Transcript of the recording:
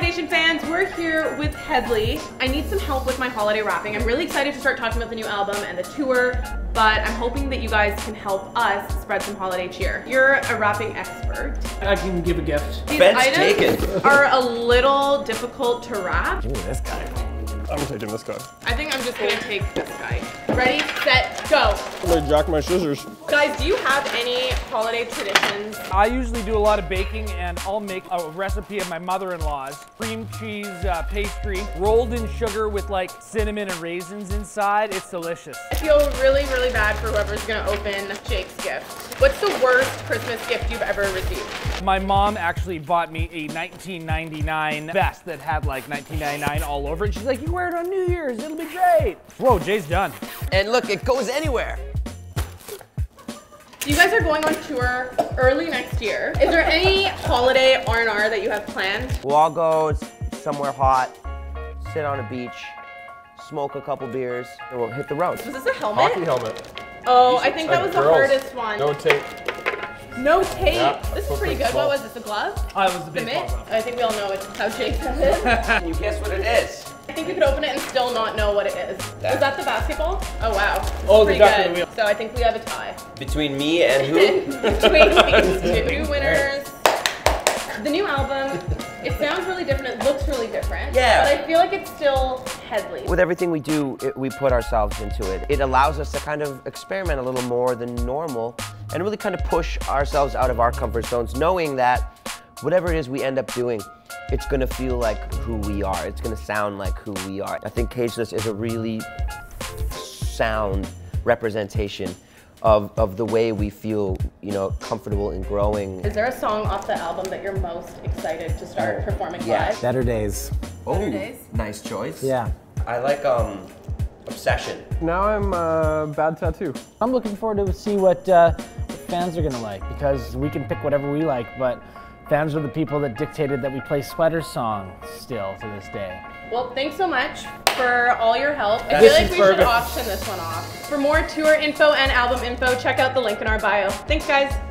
Nation fans, we're here with Hedley. I need some help with my holiday wrapping. I'm really excited to start talking about the new album and the tour, but I'm hoping that you guys can help us spread some holiday cheer. You're a wrapping expert. I can give a gift. These Ben's items taken. are a little difficult to wrap. Ooh, this guy. I'm taking this guy. I think I'm just gonna take this guy. Ready, set, go. I'm gonna jack my scissors. Guys, do you have any holiday traditions? I usually do a lot of baking and I'll make a recipe of my mother-in-law's. Cream cheese uh, pastry rolled in sugar with like cinnamon and raisins inside. It's delicious. I feel really, really bad for whoever's gonna open Jake's gift. What's the worst Christmas gift you've ever received? My mom actually bought me a 1999 vest that had like 1999 all over it. She's like, you wear it on New Year's, it'll be great. Whoa, Jay's done. And look, it goes anywhere. You guys are going on tour early next year. Is there any holiday R&R that you have planned? We'll all go somewhere hot, sit on a beach, smoke a couple beers, and we'll hit the road. Was this a helmet? Hockey helmet. Oh, I think that was the Girls, hardest one. No tape. No tape. Yeah, this is pretty was good. What was this, oh, a glove? I was the The baseball mitt? glove. I think we all know it's how Jake said it. Can you guess what it is? I think we could open it and still not know what it is. That. Was that the basketball? Oh wow. Oh, the Pretty duck good. the wheel. So I think we have a tie. Between me and who? Between these two. Two winners. The new album, it sounds really different, it looks really different. Yeah. But I feel like it's still Hedley. With everything we do, it, we put ourselves into it. It allows us to kind of experiment a little more than normal and really kind of push ourselves out of our comfort zones, knowing that whatever it is we end up doing, it's gonna feel like who we are. It's gonna sound like who we are. I think Cageless is a really sound representation of, of the way we feel, you know, comfortable in growing. Is there a song off the album that you're most excited to start performing Yeah. live? Better days. Oh, days? nice choice. Yeah. I like um, Obsession. Now I'm uh, bad tattoo. I'm looking forward to see what, uh, what fans are gonna like because we can pick whatever we like, but fans are the people that dictated that we play Sweater Song still to this day. Well, thanks so much for all your help. I feel like we should auction this one off. For more tour info and album info, check out the link in our bio. Thanks, guys.